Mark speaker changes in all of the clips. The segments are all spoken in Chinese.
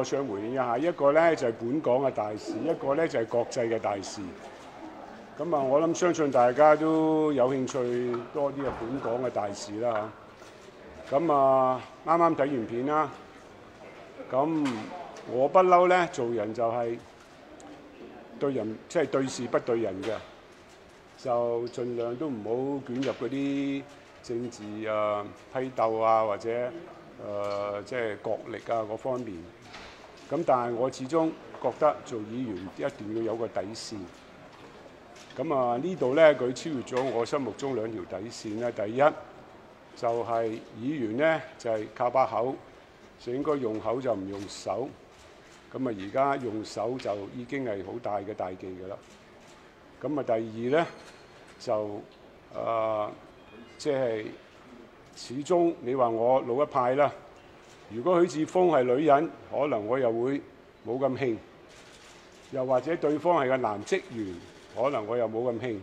Speaker 1: 我想回應一下，一個咧就係本港嘅大事，一個咧就係國際嘅大事。咁啊，我諗相信大家都有興趣多啲嘅本港嘅大事啦。咁啊，啱啱睇完片啦。咁我不嬲咧，做人就係對人即係對事不對人嘅，就盡量都唔好捲入嗰啲政治啊批鬥啊或者誒即係角力啊嗰方面。咁但係我始終覺得做議員一定要有個底線。咁啊呢度咧，佢超越咗我心目中兩條底線咧。第一就係議員咧就係靠把口，就應該用口就唔用手。咁啊而家用手就已經係好大嘅大忌㗎啦。咁啊第二咧就誒即係始終你話我老一派啦。如果許志峰係女人，可能我又會冇咁興；又或者對方係個男職員，可能我又冇咁興。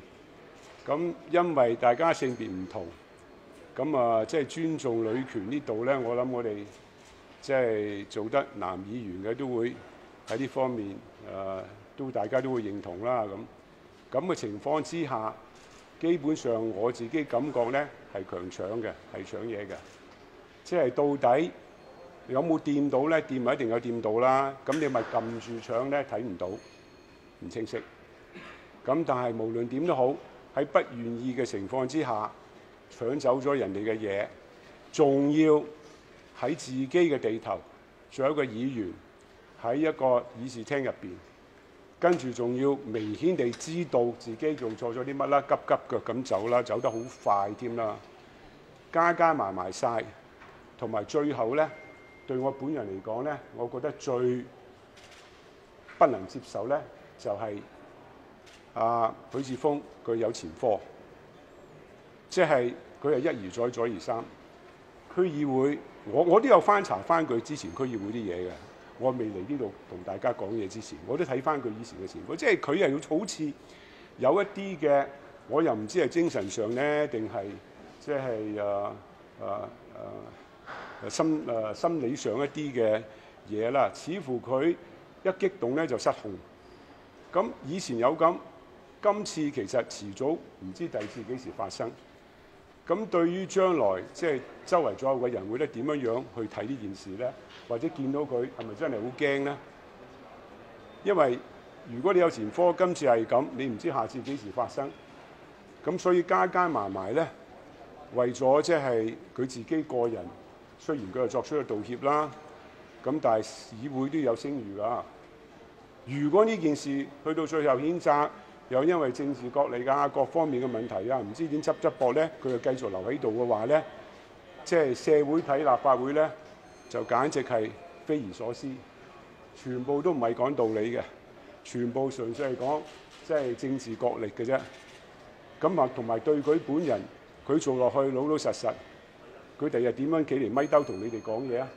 Speaker 1: 咁因為大家性別唔同，咁啊即係尊重女權呢度咧，我諗我哋即係做得男議員嘅都會喺呢方面誒，都大家都會認同啦。咁咁嘅情況之下，基本上我自己感覺咧係強搶嘅，係搶嘢嘅，即係到底。有冇掂到咧？掂咪一定有掂到啦。咁你咪撳住搶咧，睇唔到，唔清晰。咁但係無論點都好，喺不願意嘅情況之下，搶走咗人哋嘅嘢，仲要喺自己嘅地頭做一個議員喺一個議事廳入邊，跟住仲要明顯地知道自己做錯咗啲乜啦，急急腳咁走啦，走得好快添啦，加加埋埋晒，同埋最後咧。對我本人嚟講咧，我覺得最不能接受咧，就係啊許志峰佢有前科，即係佢係一而再再而三。區議會，我我都有翻查翻佢之前區議會啲嘢嘅。我未嚟呢度同大家講嘢之前，我都睇翻佢以前嘅前科，即係佢係要好似有一啲嘅，我又唔知係精神上咧，定係即係誒誒誒。心誒、心理上一啲嘅嘢啦，似乎佢一激動咧就失控。咁以前有咁，今次其實遲早唔知第二次幾時發生。咁對於將來即係周圍左右嘅人會咧點樣樣去睇呢件事咧，或者見到佢係咪真係好驚咧？因為如果你有前科，今次係咁，你唔知下次幾時發生。咁所以加加埋埋咧，為咗即係佢自己個人。雖然佢係作出咗道歉啦，咁但係議會都有聲譽㗎。如果呢件事去到最後譴責，又因為政治角力啊、各方面嘅問題啊，唔知點執執駁咧，佢就繼續留喺度嘅話咧，即係社會睇立法會咧，就簡直係匪夷所思，全部都唔係講道理嘅，全部純粹係講即係政治角力嘅啫。咁啊，同埋對佢本人，佢做落去老老實實。佢第日點樣企嚟咪兜同你哋講嘢啊？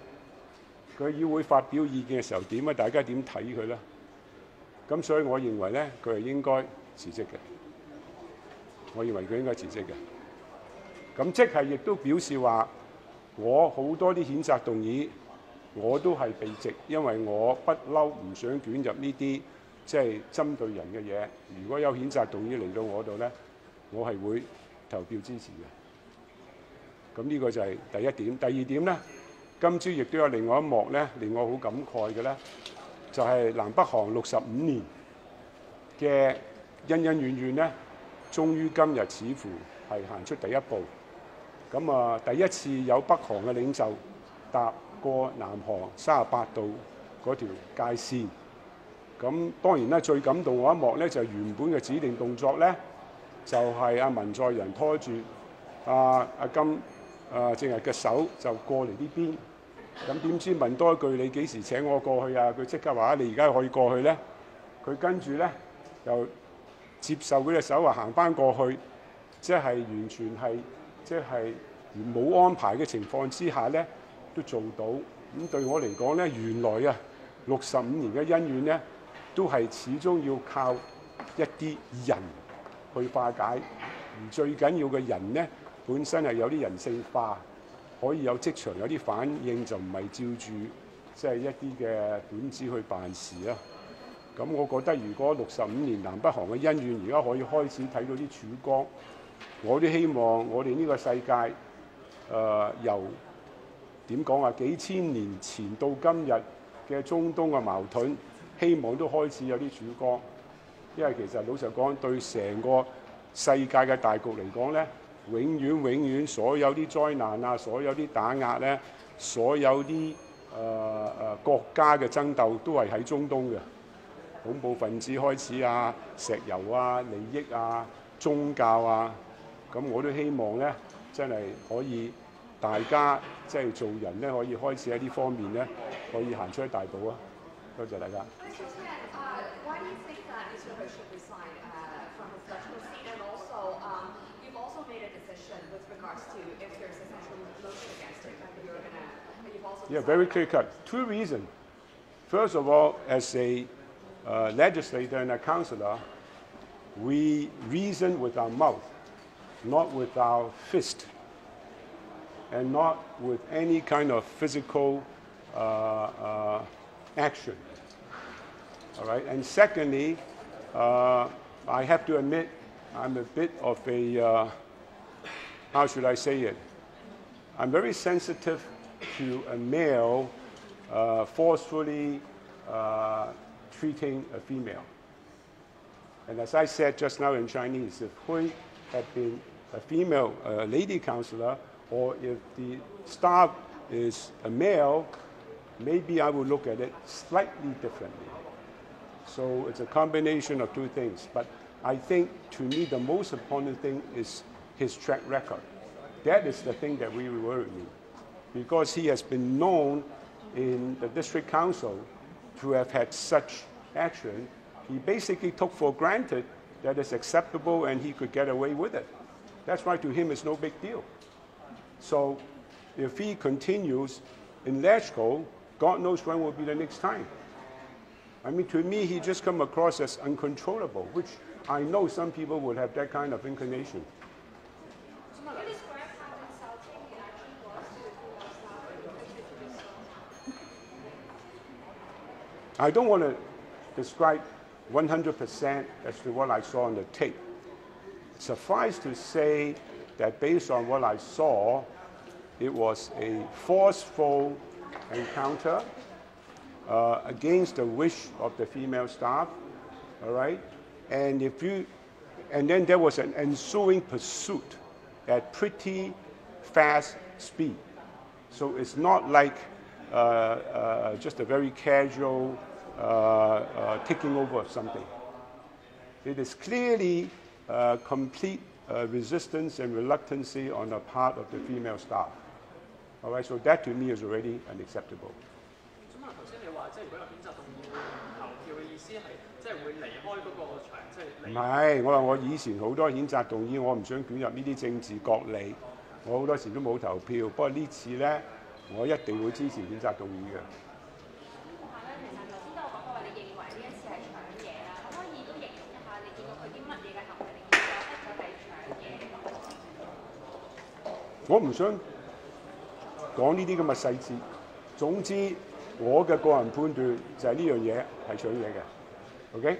Speaker 1: 佢議會發表意見嘅時候點啊？大家點睇佢咧？咁所以我認為咧，佢係應該辭職嘅。我認為佢應該辭職嘅。咁即係亦都表示話，我好多啲譴責動議，我都係被直，因為我不嬲唔想捲入呢啲即係針對人嘅嘢。如果有譴責動議嚟到我度咧，我係會投票支持嘅。咁呢個就係第一點。第二點咧，今朝亦都有另外一幕咧，令我好感慨嘅咧，就係南北韓六十五年嘅恩恩怨怨咧，終於今日似乎係行出第一步。咁啊，第一次有北韓嘅領袖踏過南韓三十八度嗰條界線。咁當然啦，最感動我一幕咧，就係原本嘅指定動作咧，就係阿文在人拖住阿阿金。啊！淨係嘅手就過嚟呢邊，咁點知問多一句你幾時請我過去啊？佢即刻話：你而家可以過去咧。佢跟住咧又接受佢隻手話行翻過去，即係完全係即係冇安排嘅情況之下咧都做到。咁對我嚟講咧，原來啊六十五年嘅恩怨咧都係始終要靠一啲人去化解，而最緊要嘅人咧。本身係有啲人性化，可以有即場有啲反應，就唔係照住即係一啲嘅本子去辦事啊。咁我覺得如果六十五年南北韓嘅恩怨而家可以開始睇到啲曙光，我都希望我哋呢個世界誒、由點講啊幾千年前到今日嘅中東嘅矛盾，希望都開始有啲曙光。因為其實老實講，對成個世界嘅大局嚟講咧，永遠永遠所有啲災難啊，所有啲打壓咧，所有啲誒誒國家嘅爭鬥都係喺中東嘅。恐怖分子開始啊，石油啊，利益啊，宗教啊，咁我都希望咧，真係可以大家即係做人咧，可以開始喺呢方面咧，可以行出一大步啊！多謝大家。Yeah, very clear cut. Two reasons. First of all, as a uh, legislator and a councillor, we reason with our mouth, not with our fist, and not with any kind of physical uh, uh, action. All right. And secondly, uh, I have to admit, I'm a bit of a uh, how should I say it? I'm very sensitive to a male uh, forcefully treating a female. And as I said just now in Chinese, if Hui had been a female uh, lady counselor, or if the staff is a male, maybe I would look at it slightly differently. So it's a combination of two things. But I think to me the most important thing is his track record. That is the thing that really worried me. Because he has been known in the district council to have had such action, he basically took for granted that it's acceptable and he could get away with it. That's why to him it's no big deal. So if he continues in Leshko, God knows when will be the next time. I mean, to me, he just come across as uncontrollable, which I know some people would have that kind of inclination. I don't want to describe 100% as to what I saw on the tape. Suffice to say that based on what I saw, it was a forceful encounter uh, against the wish of the female staff, all right? And if you, and then there was an ensuing pursuit at pretty fast speed. So it's not like uh, uh, just a very casual taking over of something. It is clearly uh, complete resistance and reluctancy on the part of the female staff. All right, so that to me is already unacceptable.
Speaker 2: 咁啊，头先你话即系如果有谴责动议会唔投票嘅意思系即系会离开嗰个场，即系
Speaker 1: 唔系，我话我以前好多谴责动议，我唔想卷入呢啲政治角利，我好多时都冇投票。不过呢次咧，我一定会支持谴责动议嘅。 我唔想講呢啲咁嘅細節。總之，我嘅個人判斷就係呢樣嘢係搶嘢嘅。OK。